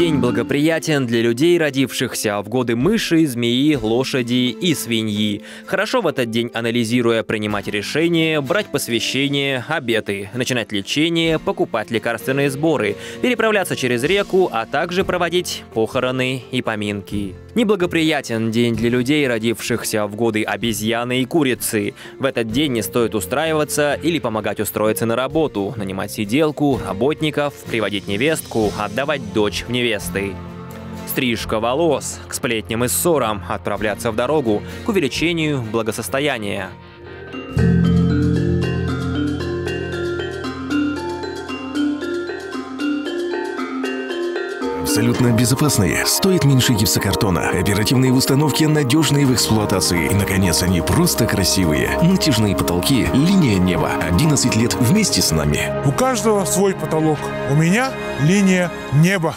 День благоприятен для людей, родившихся в годы мыши, змеи, лошади и свиньи. Хорошо в этот день, анализируя, принимать решения, брать посвящение, обеты, начинать лечение, покупать лекарственные сборы, переправляться через реку, а также проводить похороны и поминки. Неблагоприятен день для людей, родившихся в годы обезьяны и курицы. В этот день не стоит устраиваться или помогать устроиться на работу, нанимать сиделку, работников, приводить невестку, отдавать дочь в невесты. Стрижка волос, к сплетням и ссорам, отправляться в дорогу, к увеличению благосостояния. Абсолютно безопасные, стоят меньше гипсокартона, оперативные в установке, надежные в эксплуатации. И, наконец, они просто красивые. Натяжные потолки, линия неба. 11 лет вместе с нами. У каждого свой потолок. У меня линия неба.